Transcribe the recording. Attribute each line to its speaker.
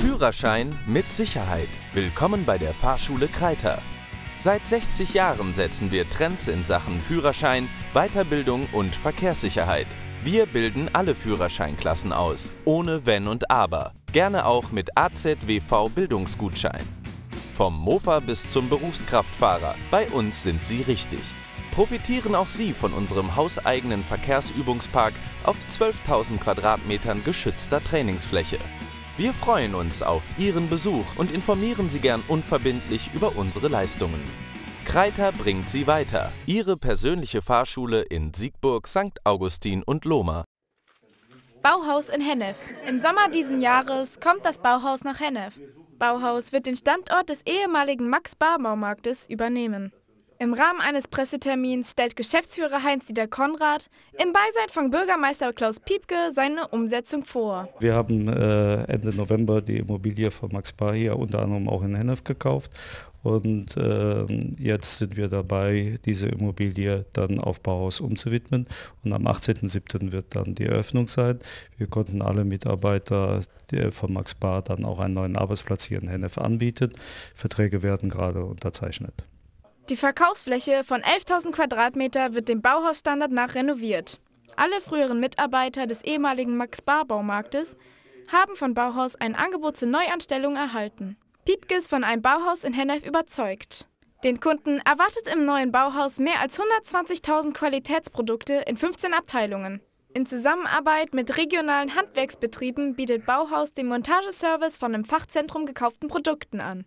Speaker 1: Führerschein mit Sicherheit. Willkommen bei der Fahrschule Kreiter. Seit 60 Jahren setzen wir Trends in Sachen Führerschein, Weiterbildung und Verkehrssicherheit. Wir bilden alle Führerscheinklassen aus, ohne Wenn und Aber. Gerne auch mit AZWV Bildungsgutschein. Vom Mofa bis zum Berufskraftfahrer, bei uns sind Sie richtig. Profitieren auch Sie von unserem hauseigenen Verkehrsübungspark auf 12.000 Quadratmetern geschützter Trainingsfläche. Wir freuen uns auf Ihren Besuch und informieren Sie gern unverbindlich über unsere Leistungen. Kreiter bringt Sie weiter. Ihre persönliche Fahrschule in Siegburg, St. Augustin und Lohmar.
Speaker 2: Bauhaus in Hennef. Im Sommer diesen Jahres kommt das Bauhaus nach Hennef. Bauhaus wird den Standort des ehemaligen Max-Bar-Baumarktes übernehmen. Im Rahmen eines Pressetermins stellt Geschäftsführer Heinz-Dieter Konrad im Beisein von Bürgermeister Klaus Piepke seine Umsetzung vor.
Speaker 3: Wir haben äh, Ende November die Immobilie von Max Bar hier unter anderem auch in Hennef gekauft und äh, jetzt sind wir dabei, diese Immobilie dann auf Bauhaus umzuwidmen und am 18.07. wird dann die Eröffnung sein. Wir konnten alle Mitarbeiter von Max Bar dann auch einen neuen Arbeitsplatz hier in Hennef anbieten. Verträge werden gerade unterzeichnet.
Speaker 2: Die Verkaufsfläche von 11.000 Quadratmeter wird dem Bauhausstandard nach renoviert. Alle früheren Mitarbeiter des ehemaligen Max-Bar-Baumarktes haben von Bauhaus ein Angebot zur Neuanstellung erhalten. Piepke ist von einem Bauhaus in Hennef überzeugt. Den Kunden erwartet im neuen Bauhaus mehr als 120.000 Qualitätsprodukte in 15 Abteilungen. In Zusammenarbeit mit regionalen Handwerksbetrieben bietet Bauhaus den Montageservice von im Fachzentrum gekauften Produkten an.